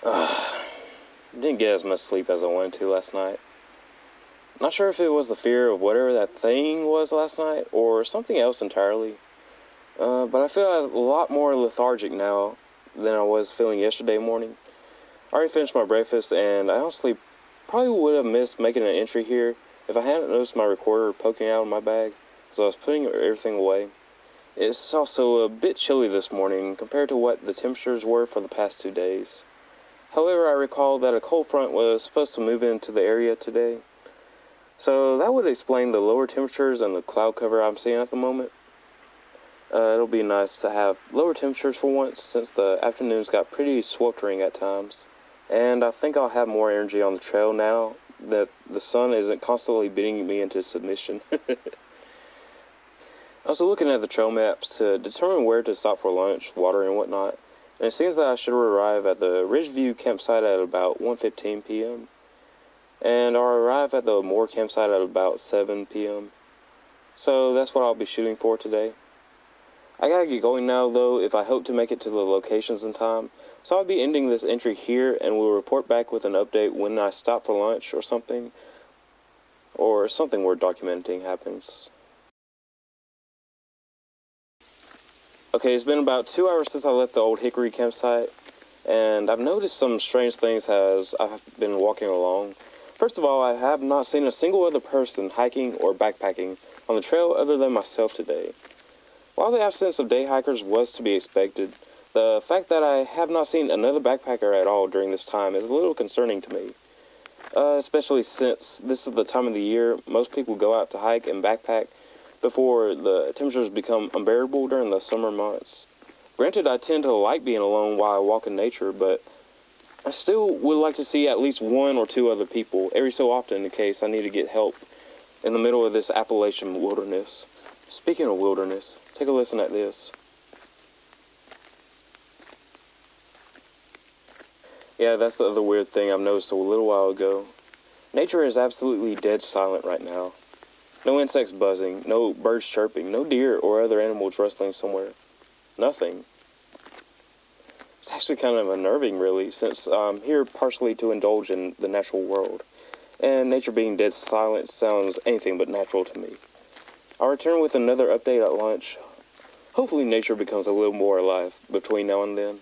Didn't get as much sleep as I wanted to last night. Not sure if it was the fear of whatever that thing was last night or something else entirely. Uh, but I feel a lot more lethargic now than I was feeling yesterday morning. I already finished my breakfast and I honestly probably would have missed making an entry here if I hadn't noticed my recorder poking out of my bag as I was putting everything away. It's also a bit chilly this morning compared to what the temperatures were for the past two days. However, I recall that a cold front was supposed to move into the area today. So that would explain the lower temperatures and the cloud cover I'm seeing at the moment. Uh, it'll be nice to have lower temperatures for once since the afternoons got pretty sweltering at times. And I think I'll have more energy on the trail now that the sun isn't constantly beating me into submission. I was looking at the trail maps to determine where to stop for lunch, water, and whatnot and it seems that I should arrive at the Ridgeview campsite at about 1.15 p.m. And I'll arrive at the Moore campsite at about 7 p.m. So that's what I'll be shooting for today. I gotta get going now though if I hope to make it to the locations in time. So I'll be ending this entry here and we'll report back with an update when I stop for lunch or something. Or something worth documenting happens. Okay, it's been about two hours since I left the old Hickory campsite, and I've noticed some strange things as I've been walking along. First of all, I have not seen a single other person hiking or backpacking on the trail other than myself today. While the absence of day hikers was to be expected, the fact that I have not seen another backpacker at all during this time is a little concerning to me. Uh, especially since this is the time of the year most people go out to hike and backpack before the temperatures become unbearable during the summer months. Granted, I tend to like being alone while I walk in nature, but I still would like to see at least one or two other people every so often in case I need to get help in the middle of this Appalachian wilderness. Speaking of wilderness, take a listen at this. Yeah, that's the other weird thing I've noticed a little while ago. Nature is absolutely dead silent right now. No insects buzzing, no birds chirping, no deer or other animals rustling somewhere. Nothing. It's actually kind of unnerving, really, since I'm here partially to indulge in the natural world. And nature being dead silent sounds anything but natural to me. I'll return with another update at lunch. Hopefully nature becomes a little more alive between now and then.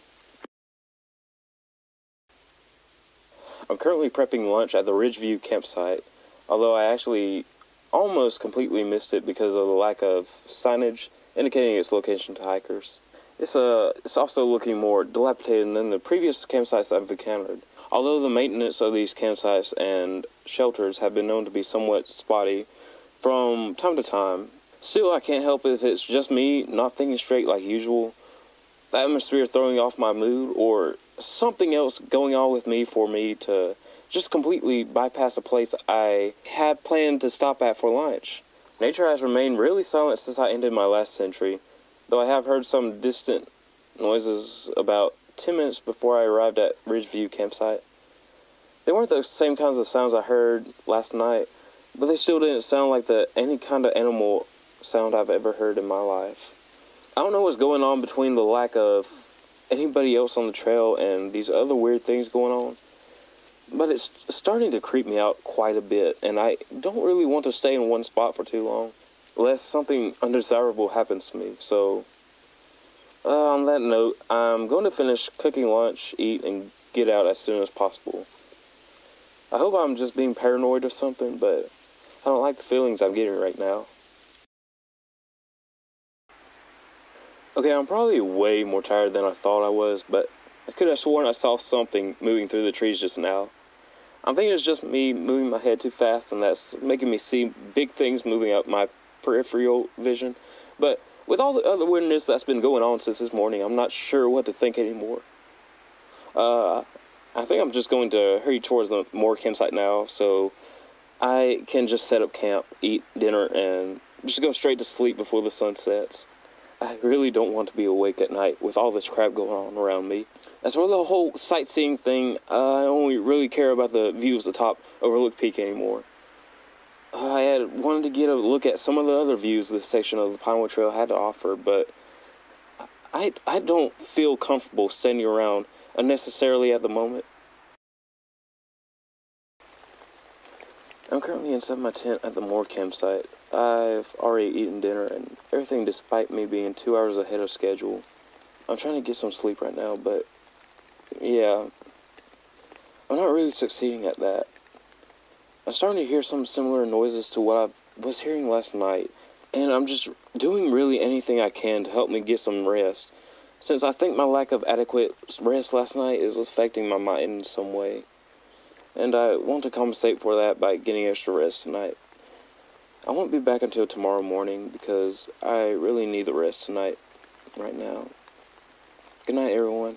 I'm currently prepping lunch at the Ridgeview campsite, although I actually almost completely missed it because of the lack of signage indicating its location to hikers. It's, uh, it's also looking more dilapidated than the previous campsites I've encountered. Although the maintenance of these campsites and shelters have been known to be somewhat spotty from time to time, still I can't help if it's just me not thinking straight like usual, the atmosphere throwing off my mood, or something else going on with me for me to just completely bypass a place I had planned to stop at for lunch. Nature has remained really silent since I ended my last century, though I have heard some distant noises about 10 minutes before I arrived at Ridgeview campsite. They weren't the same kinds of sounds I heard last night, but they still didn't sound like the any kind of animal sound I've ever heard in my life. I don't know what's going on between the lack of anybody else on the trail and these other weird things going on but it's starting to creep me out quite a bit, and I don't really want to stay in one spot for too long, lest something undesirable happens to me. So, uh, on that note, I'm going to finish cooking lunch, eat, and get out as soon as possible. I hope I'm just being paranoid or something, but I don't like the feelings I'm getting right now. Okay, I'm probably way more tired than I thought I was, but I could have sworn I saw something moving through the trees just now. I'm thinking it's just me moving my head too fast, and that's making me see big things moving up my peripheral vision. But with all the other weirdness that's been going on since this morning, I'm not sure what to think anymore. Uh, I think I'm just going to hurry towards the Moore campsite now, so I can just set up camp, eat dinner, and just go straight to sleep before the sun sets. I really don't want to be awake at night with all this crap going on around me. As for the whole sightseeing thing, I only really care about the views of the top Overlook Peak anymore. I had wanted to get a look at some of the other views this section of the Pinewood Trail had to offer, but I, I don't feel comfortable standing around unnecessarily at the moment. I'm currently inside my tent at the Moore campsite. I've already eaten dinner and everything despite me being two hours ahead of schedule. I'm trying to get some sleep right now, but yeah, I'm not really succeeding at that. I'm starting to hear some similar noises to what I was hearing last night, and I'm just doing really anything I can to help me get some rest, since I think my lack of adequate rest last night is affecting my mind in some way. And I want to compensate for that by getting extra rest tonight. I won't be back until tomorrow morning because I really need the rest tonight, right now. Good night, everyone.